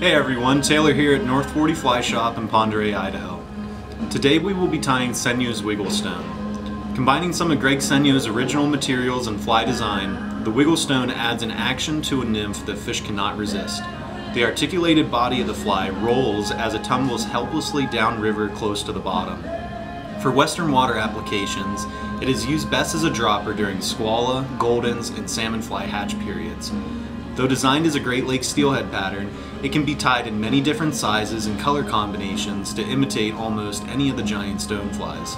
Hey everyone, Taylor here at North 40 Fly Shop in Oreille, Idaho. Today we will be tying Senyo's Wigglestone. Combining some of Greg Senyo's original materials and fly design, the Wigglestone adds an action to a nymph that fish cannot resist. The articulated body of the fly rolls as it tumbles helplessly downriver close to the bottom. For western water applications, it is used best as a dropper during skwala, goldens, and salmon fly hatch periods. Though designed as a Great Lakes steelhead pattern, it can be tied in many different sizes and color combinations to imitate almost any of the giant stoneflies.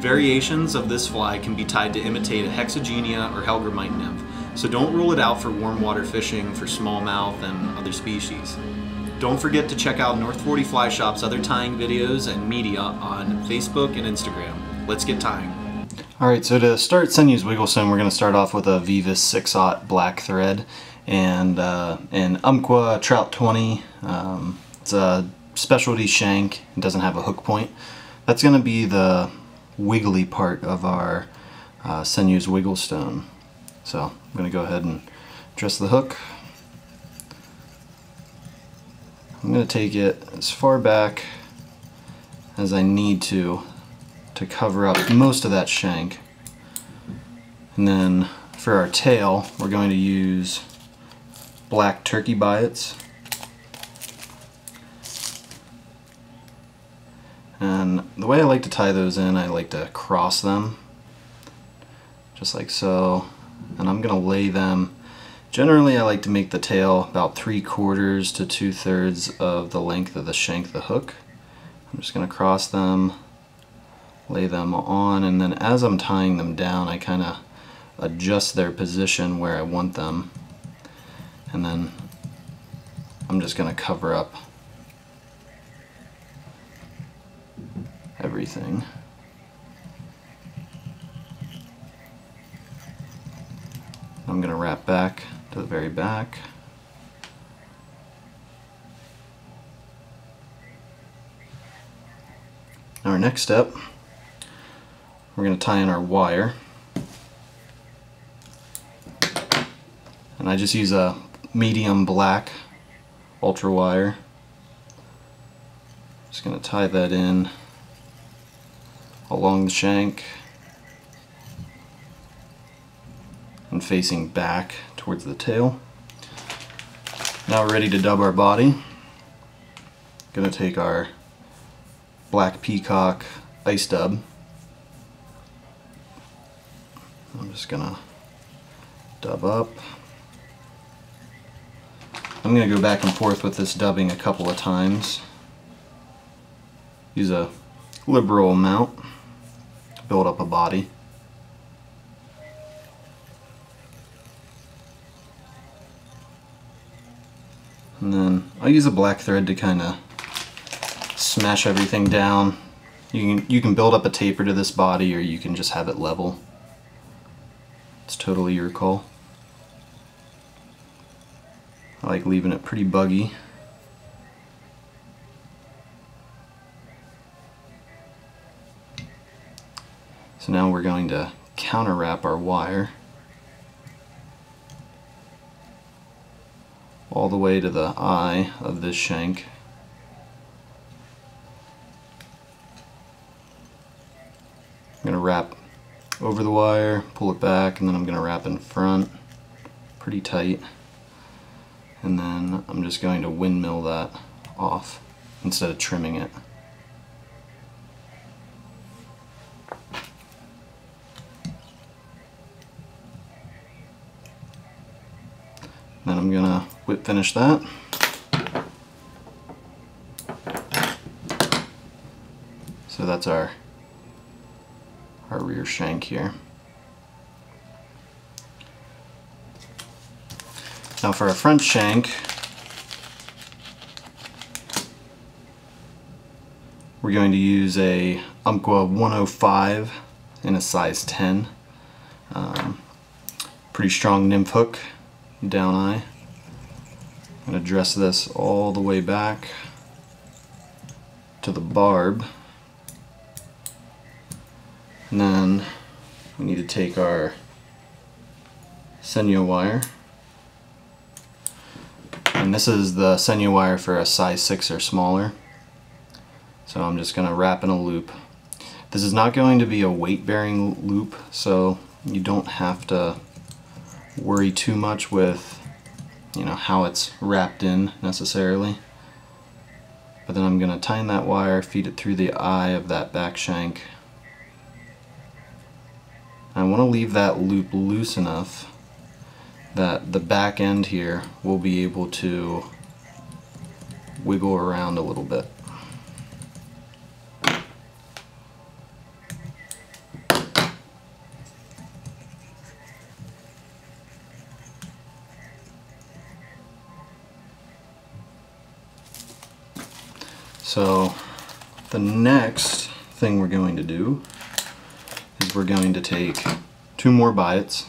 Variations of this fly can be tied to imitate a Hexagenia or Hellgrammite nymph, so don't rule it out for warm water fishing for smallmouth and other species. Don't forget to check out North 40 Fly Shop's other tying videos and media on Facebook and Instagram. Let's get tying. Alright, so to start Senyo's Wigglestone, we're going to start off with a Veevus 6-aught black thread and uh, an Umpqua Trout 20. Um, it's a specialty shank. It doesn't have a hook point. That's going to be the wiggly part of our uh, Senyo's Wigglestone. So I'm going to go ahead and dress the hook. I'm going to take it as far back as I need to to cover up most of that shank. And then for our tail, we're going to use black turkey biots. And the way I like to tie those in, I like to cross them, just like so. And I'm going to lay them, generally I like to make the tail about three quarters to two thirds of the length of the shank the hook. I'm just going to cross them, lay them on, and then as I'm tying them down, I kind of adjust their position where I want them and then I'm just going to cover up everything. I'm going to wrap back to the very back. Our next step, we're going to tie in our wire. And I just use a medium black ultra wire. Just going to tie that in along the shank and facing back towards the tail. Now we're ready to dub our body. Going to take our black peacock ice dub. I'm just going to dub up. I'm going to go back and forth with this dubbing a couple of times. Use a liberal amount build up a body. And then I'll use a black thread to kind of smash everything down. You can, you can build up a taper to this body or you can just have it level. It's totally your call. I like leaving it pretty buggy. So now we're going to counter wrap our wire all the way to the eye of this shank. I'm going to wrap over the wire, pull it back, and then I'm going to wrap in front pretty tight and then I'm just going to windmill that off instead of trimming it. Then I'm gonna whip finish that. So that's our our rear shank here. Now for a front shank, we're going to use a Umpqua 105 in a size 10. Um, pretty strong nymph hook, down eye. I'm going to dress this all the way back to the barb. And then we need to take our Senyo wire And this is the Senyo wire for a size 6 or smaller. So I'm just going to wrap in a loop. This is not going to be a weight bearing loop, so you don't have to worry too much with you know how it's wrapped in necessarily. But then I'm going to tighten that wire, feed it through the eye of that back shank. I want to leave that loop loose enough that the back end here will be able to wiggle around a little bit. So the next thing we're going to do is we're going to take two more biots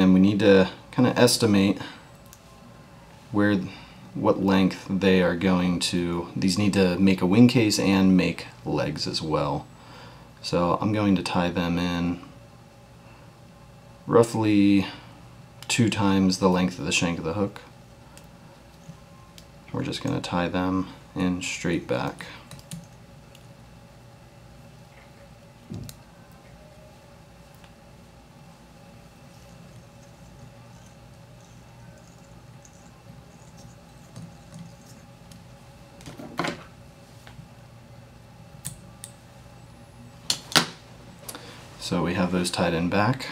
and we need to kind of estimate where what length they are going to these need to make a wing case and make legs as well. So I'm going to tie them in roughly two times the length of the shank of the hook. We're just going to tie them in straight back So we have those tied in back.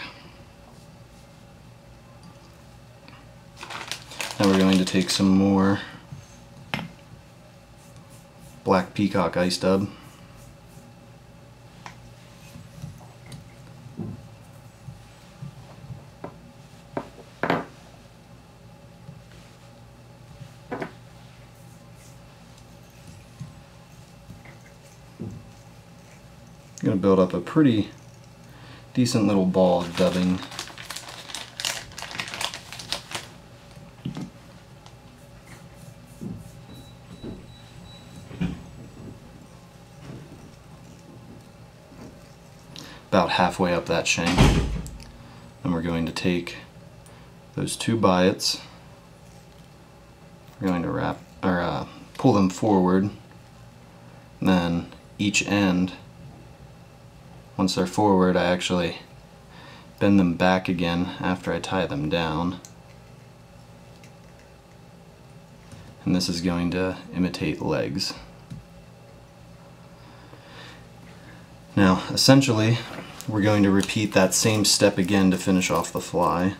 Now we're going to take some more black peacock ice dub. I'm going to build up a pretty decent little ball of dubbing. About halfway up that shank. And we're going to take those two biots. We're going to wrap or uh, pull them forward. And then each end once they're forward, I actually bend them back again after I tie them down. And this is going to imitate legs. Now, essentially, we're going to repeat that same step again to finish off the fly.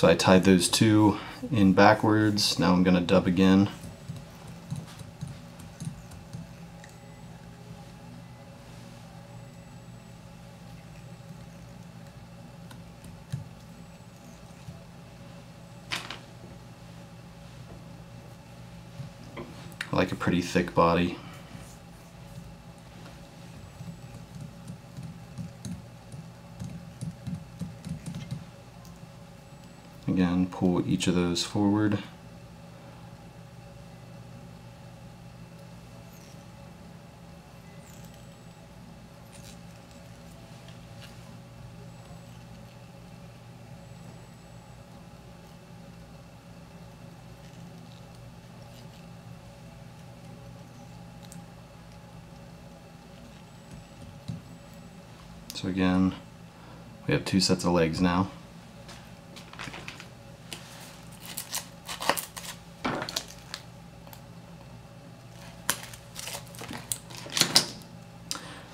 So I tied those two in backwards. Now I'm going to dub again. I like a pretty thick body. Again, pull each of those forward. So again, we have two sets of legs now.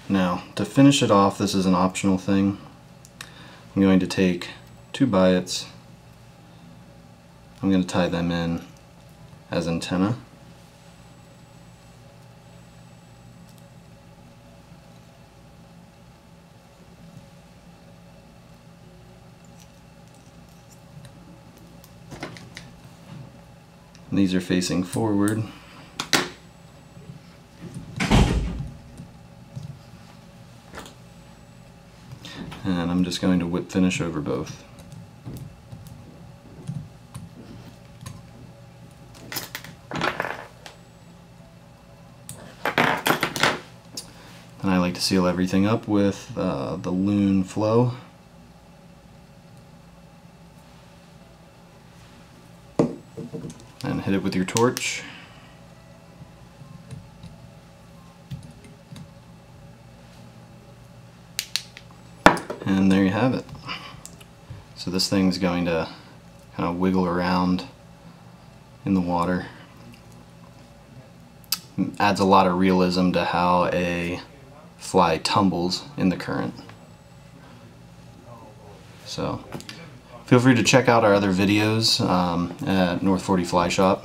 Now, to finish it off, this is an optional thing. I'm going to take two biots. I'm going to tie them in as antenna. These are facing forward. Just going to whip finish over both. And I like to seal everything up with uh, the Loon Flow. And hit it with your torch. And there you have it. So this thing's going to kind of wiggle around in the water. Adds a lot of realism to how a fly tumbles in the current. So feel free to check out our other videos um, at North 40 Fly Shop.